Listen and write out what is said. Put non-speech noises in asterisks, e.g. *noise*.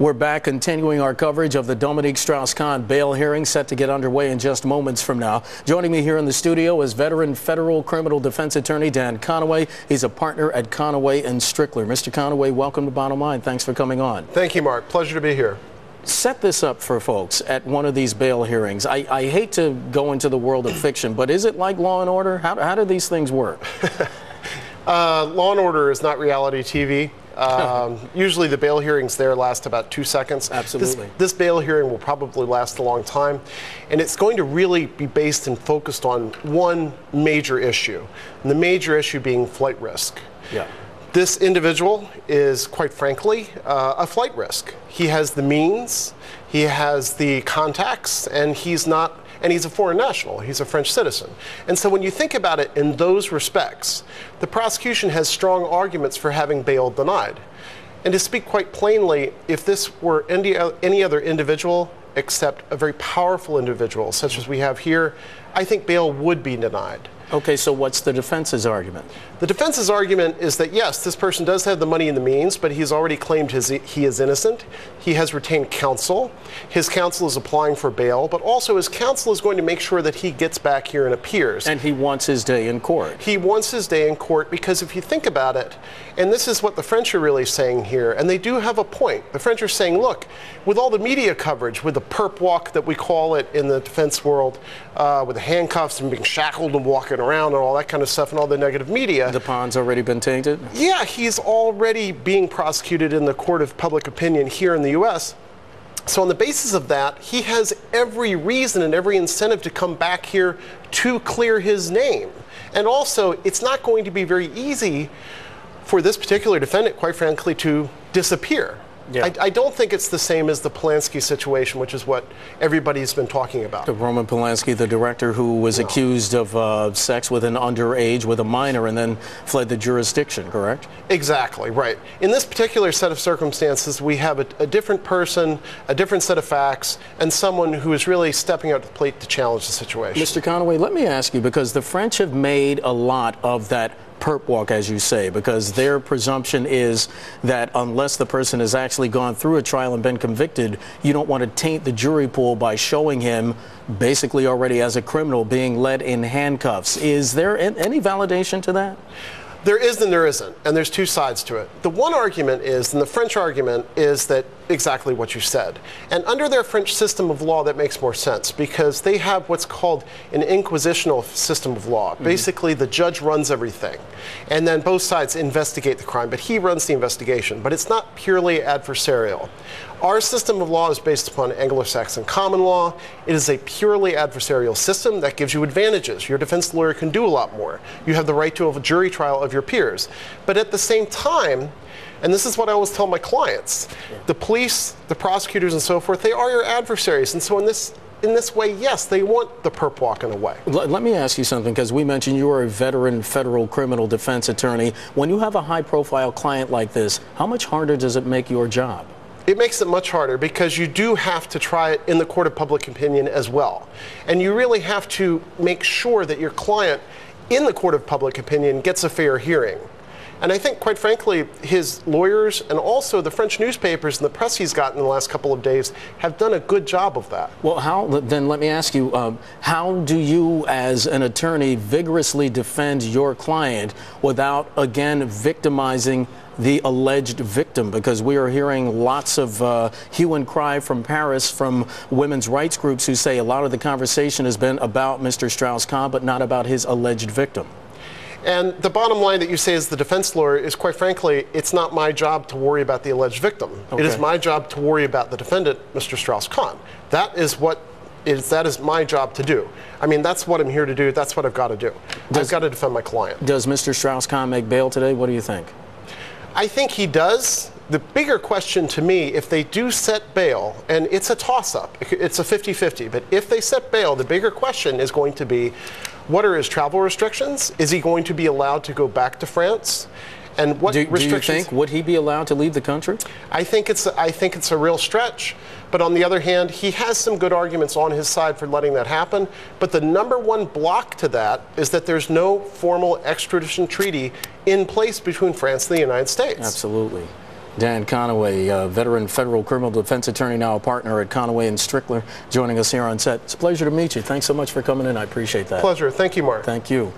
We're back continuing our coverage of the Dominique Strauss-Kahn bail hearing set to get underway in just moments from now. Joining me here in the studio is veteran federal criminal defense attorney Dan Conaway. He's a partner at Conaway and Strickler. Mr. Conaway, welcome to Bottom Line. Thanks for coming on. Thank you, Mark. Pleasure to be here. Set this up for folks at one of these bail hearings. I, I hate to go into the world of fiction, but is it like Law and Order? How, how do these things work? *laughs* uh, Law and Order is not reality TV. Um, *laughs* usually the bail hearings there last about two seconds. Absolutely. This, this, bail hearing will probably last a long time, and it's going to really be based and focused on one major issue, and the major issue being flight risk. Yeah. This individual is, quite frankly, uh, a flight risk. He has the means, he has the contacts, and he's not and he's a foreign national. He's a French citizen. And so when you think about it in those respects, the prosecution has strong arguments for having bail denied. And to speak quite plainly, if this were any, any other individual except a very powerful individual, such as we have here, I think bail would be denied. Okay, so what's the defense's argument? The defense's argument is that yes, this person does have the money and the means, but he's already claimed his, he is innocent. He has retained counsel. His counsel is applying for bail, but also his counsel is going to make sure that he gets back here and appears. And he wants his day in court. He wants his day in court because if you think about it, and this is what the French are really saying here, and they do have a point. The French are saying, look, with all the media coverage, with the perp walk that we call it in the defense world, uh, with the handcuffs and being shackled and walking around and all that kind of stuff and all the negative media. The pond's already been tainted? Yeah, he's already being prosecuted in the court of public opinion here in the U.S. So, on the basis of that, he has every reason and every incentive to come back here to clear his name. And also, it's not going to be very easy for this particular defendant, quite frankly, to disappear. Yeah. I, I, don't think it's the same as the Polanski situation, which is what everybody's been talking about. Roman Polanski, the director who was no. accused of uh, sex with an underage with a minor and then fled the jurisdiction, correct? Exactly, right. In this particular set of circumstances, we have a, a different person, a different set of facts, and someone who is really stepping out to the plate to challenge the situation. Mr. Conaway, let me ask you, because the French have made a lot of that perp walk, as you say, because their presumption is that unless the person has actually gone through a trial and been convicted, you don't want to taint the jury pool by showing him basically already as a criminal being led in handcuffs. Is there any validation to that? There is and there isn't, and there's two sides to it. The one argument is, and the French argument is that exactly what you said. And under their French system of law, that makes more sense because they have what's called an inquisitional system of law. Mm-hmm. Basically, the judge runs everything, and then both sides investigate the crime, but he runs the investigation. But it's not purely adversarial. Our system of law is based upon Anglo Saxon common law. It is a purely adversarial system that gives you advantages. Your defense lawyer can do a lot more. You have the right to a jury trial of your peers. But at the same time, and this is what I always tell my clients the police, the prosecutors, and so forth, they are your adversaries. And so in this in this way, yes, they want the perp walk in a way. Let, me ask you something, because we mentioned you are a veteran federal criminal defense attorney. When you have a high profile client like this, how much harder does it make your job? it makes it much harder because you do have to try it in the court of public opinion as well. And you really have to make sure that your client in the court of public opinion gets a fair hearing. And I think, quite frankly, his lawyers and also the French newspapers and the press he's gotten in the last couple of days have done a good job of that. Well, how then? Let me ask you: um, How do you, as an attorney, vigorously defend your client without again victimizing? the alleged victim because we are hearing lots of uh, hue and cry from Paris from women's rights groups who say a lot of the conversation has been about Mr. Strauss-Kahn but not about his alleged victim. And the bottom line that you say as the defense lawyer is quite frankly, it's not my job to worry about the alleged victim. Okay. It is my job to worry about the defendant, Mr. Strauss-Kahn. That is what is that is my job to do. I mean, that's what I'm here to do. That's what I've got to do. Does, I've got to defend my client. Does Mr. Strauss-Kahn make bail today? What do you think? I think he does. The bigger question to me, if they do set bail, and it's a toss up, it's a 50 50, but if they set bail, the bigger question is going to be what are his travel restrictions? Is he going to be allowed to go back to France? And what do, restrictions? Do you think would he be allowed to leave the country? I think it's I think it's a real stretch. But on the other hand, he has some good arguments on his side for letting that happen. But the number one block to that is that there's no formal extradition treaty in place between France and the United States. Absolutely. Dan Conaway, uh, veteran federal criminal defense attorney, now a partner at Conaway and Strickler, joining us here on set. It's a pleasure to meet you. Thanks so much for coming in. I appreciate that. Pleasure. Thank you, Mark. Thank you.